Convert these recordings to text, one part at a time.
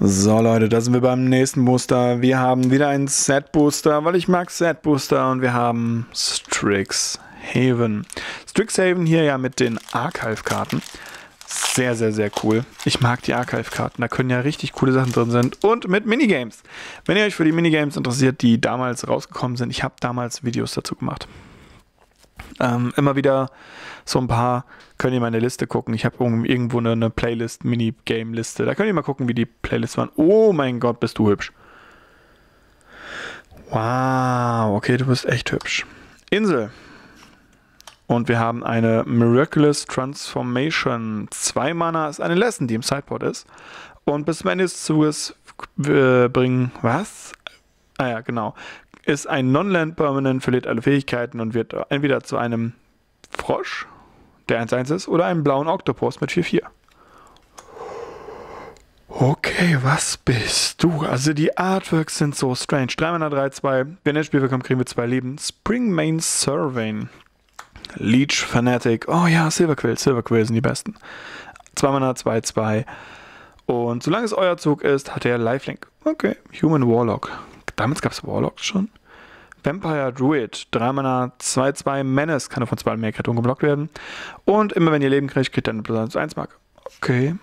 So Leute, da sind wir beim nächsten Booster. Wir haben wieder einen Set Booster, weil ich mag Set Booster und wir haben Strixhaven. Strixhaven hier ja mit den Archive-Karten. Sehr, sehr, sehr cool. Ich mag die Archive-Karten. Da können ja richtig coole Sachen drin sind. Und mit Minigames. Wenn ihr euch für die Minigames interessiert, die damals rausgekommen sind, ich habe damals Videos dazu gemacht. Ähm, immer wieder so ein paar, könnt ihr meine Liste gucken. Ich habe irgendwo eine, Playlist, Minigame-Liste. Da könnt ihr mal gucken, wie die Playlists waren. Oh mein Gott, bist du hübsch. Wow, okay, du bist echt hübsch. Insel. Und wir haben eine Miraculous Transformation. Zwei Mana ist eine Lesson, die im Sideboard ist. Und bis zum Ende des Zuges äh, bringen, was? Ah ja, genau ist ein Non-Land Permanent, verliert alle Fähigkeiten und wird entweder zu einem Frosch, der 1-1 ist, oder einem blauen Oktopus mit 4-4. Okay, was bist du? Also die Artworks sind so strange. 3 Mana 3, 2. Wenn der Spiel bekommt, kriegen wir zwei Leben. Spring Main Survey. Leech Fanatic. Oh ja, Silverquill. Silverquill sind die besten. 2 Mana 2, 2. Und solange es euer Zug ist, hat er Lifelink. Okay, Human Warlock. Damals gab es Warlocks schon. Vampire Druid, 3 Mana, 2-2 Menace, kann von zwei mehr Kreaturen geblockt werden. Und immer wenn ihr Leben kriegt, kriegt ihr eine plus 1 Mark. Okay.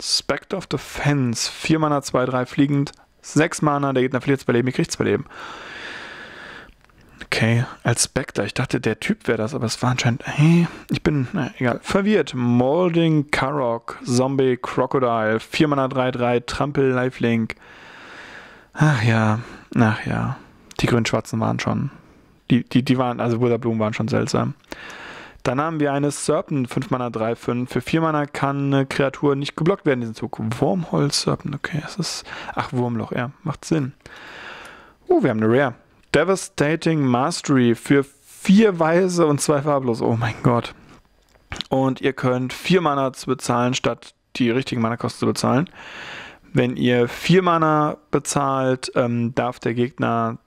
Spectre of Defense, 4 Mana, 2-3 fliegend, 6 Mana, der Gegner verliert zwei Leben, ihr kriegt zwei Leben. Okay, als Spectre, ich dachte, der Typ wäre das, aber es war anscheinend, hey, ich bin, na, egal, verwirrt. Molding Karok, Zombie Crocodile, 4 Mana, 3-3, Trampel, Lifelink. Ach ja, ach ja. Die grün-schwarzen waren schon. Die, die, die waren, also Witherbloom waren schon seltsam. Dann haben wir eine Serpent, 5 Mana 3, 5. Für 4 Mana kann eine Kreatur nicht geblockt werden in diesem Zug. Wurmholz Serpent, okay, es ist. Ach, Wurmloch, ja, macht Sinn. Oh, wir haben eine Rare. Devastating Mastery für 4 Weiße und 2 farblos. Oh mein Gott. Und ihr könnt 4 Mana zu bezahlen, statt die richtigen Mana-Kosten zu bezahlen. Wenn ihr 4 Mana bezahlt, ähm, darf der Gegner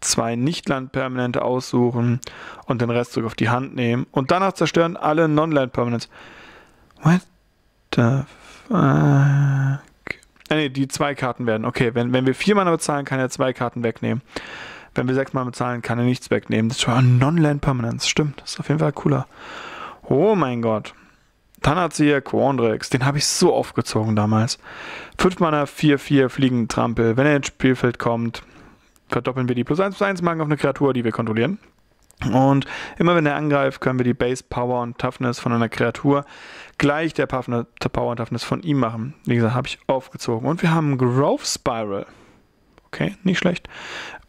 zwei Nicht-Land-Permanente aussuchen und den Rest zurück auf die Hand nehmen und danach zerstören alle Non-Land-Permanents. What the fuck? Ah, nee, die zwei Karten werden. Okay, wenn, wenn wir vier Mana bezahlen, kann er zwei Karten wegnehmen. Wenn wir sechs Mana bezahlen, kann er nichts wegnehmen. Das ist schon Non-Land Permanence. Stimmt, das ist auf jeden Fall cooler. Oh mein Gott. Dann hat sie hier Quandrix. Den habe ich so aufgezogen damals. 5 Mana, 4-4 Fliegen Trampel. Wenn er ins Spielfeld kommt, verdoppeln wir die plus 1 plus 1 Marken auf eine Kreatur, die wir kontrollieren. Und immer wenn er angreift, können wir die Base Power und Toughness von einer Kreatur gleich der Power und Toughness von ihm machen. Wie gesagt, habe ich aufgezogen. Und wir haben Growth Spiral. Okay, nicht schlecht.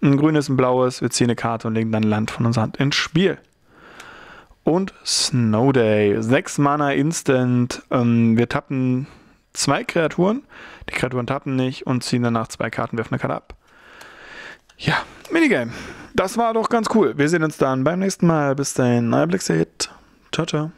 Ein grünes, ein blaues. Wir ziehen eine Karte und legen dann Land von unserer Hand ins Spiel. Und Snow Day. 6 Mana Instant. Ähm, wir tappen zwei Kreaturen. Die Kreaturen tappen nicht und ziehen danach zwei Karten, werfen eine Karte ab. Ja, Minigame. Das war doch ganz cool. Wir sehen uns dann beim nächsten Mal. Bis dahin, euer Blickseht. Ciao, ciao.